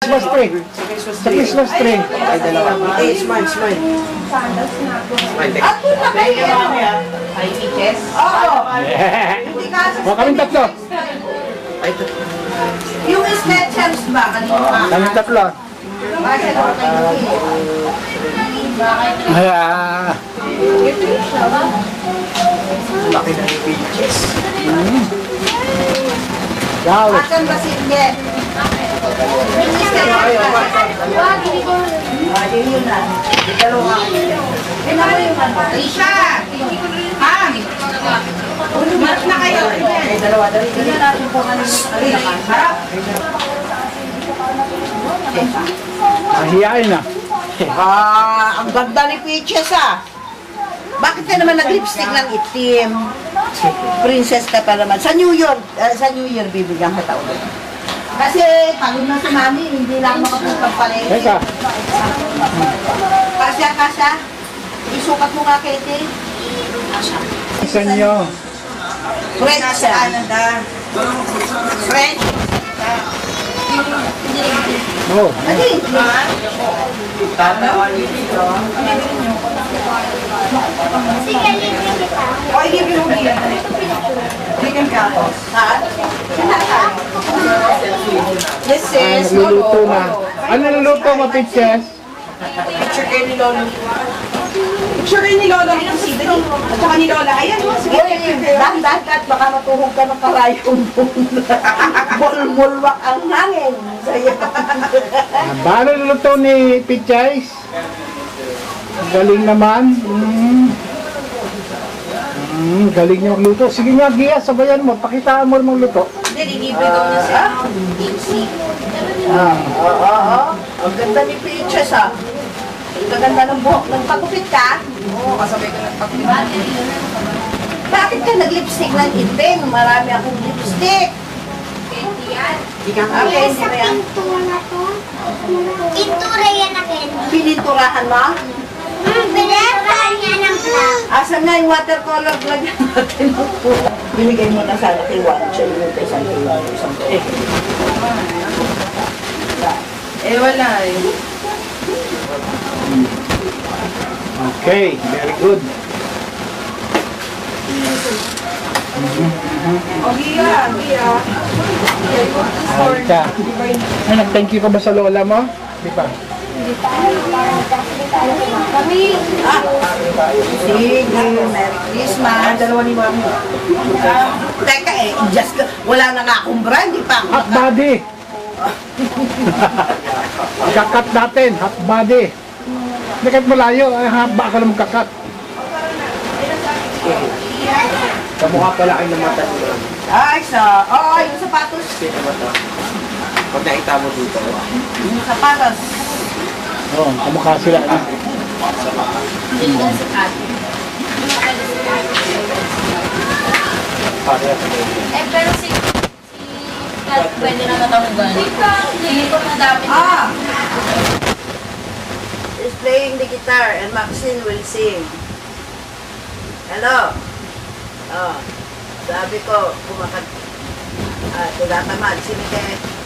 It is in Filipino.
Christmas tree. Sa Christmas tree. Ay, dalawa. Eh, smile, smile. Smile, teka. Ay, teachers? Oo. Yeah. Hindi kasi O, kaming tatlo. Ay, ito. Yung sketchers ba? Kanino ka? Kaming tatlo. Bakit ako kayo Ay, ah. Laki na yung pages. Yaw. Asan ba si Inge? Ah, yun na. Dalawa. Tingnan mo yung ano. Alicia! Ma'am! Mas na kayo. Eh, dalawa. Dali, natin po kanino. Harap. Mahihain na. Ah, ang ganda ni Peaches ah. Bakit ka naman nag-lipstick ng itim? Princess ka pa naman. Sa New Year, eh, sa New Year bibigyan kita ulit. Kasi pagod na si Mami, hindi lang makapuntang palengke. Teka. Kasya, kasya. Isukat mo nga, Katie. Isa nyo. French Nasa siya. Canada. French. Oh. Ano yung O, i-give you here. Chicken capos. Ha? Yes, sis. nagluluto na. Ano niluluto mo, Pitches? Picture kayo ni Lolo. Picture kayo ni Dali. At saka ni Lola. Ayan, oh, sige. Dahan-dahan ka at baka matuhog ka ng karayong Bulmulwak ang hangin. Sa'yo. Ah, Ba, ano niluluto ni Pitches? Galing naman. Mm. Mm, galing niya magluto. Sige nga, Gia, sabayan mo. Pakitaan mo naman magluto. Hindi, libre daw na siya. Tipsy. Ah. Oo, oo. Ang ganda ni Peaches ah. Ang ganda ng buhok. Nagpagupit ka? Oo, kasabay ko nagpagpipin. Bakit ka nag-lipstick ng itim? Marami akong lipstick. Ika nga. Okay, hindi ba yan? Pintura na to. Pintura yan na candy. Pininturahan mo? Pintura niya ng black. Asan nga yung watercolor lagyan natin ng pula? Binigay mo na sana kay Juan. Siya yung kay San Juan. Eh, Eh, wala eh. Okay, very good. Gia. Alta. Ay, nag-thank you ka ba sa lola mo? Di ba? Kami. Sige, Merry Christmas. Dalawa ni Mami. Ah, Teka eh, just, wala na nga akong brand, di pa Hot body! kakat natin, hot body. Hindi kahit malayo, ay haba ka naman kakat. Kamukha pala kayo ng mata nila. Ay, sa, oh, yung sapatos. Sino ba to? Pag nakita mo dito, Yung sapatos. Oo, oh, kamukha sila. Ah. para Eh, pero si... si pwede na natamugan. Hindi ko na dapat. Ah! Playing the guitar and Maxine will sing. Hello? Oh, sabi ko, kumakat... Ah, tinatamad si Mike. Oo.